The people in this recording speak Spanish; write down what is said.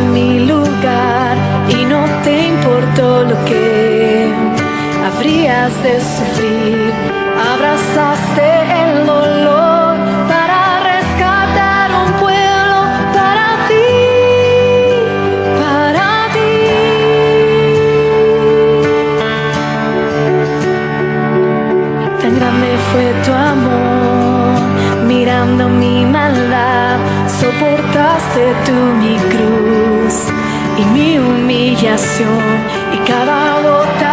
mi lugar y no te importó lo que habrías de sufrir. Abrazaste el dolor. llevaste tú mi cruz y mi humillación y cada gota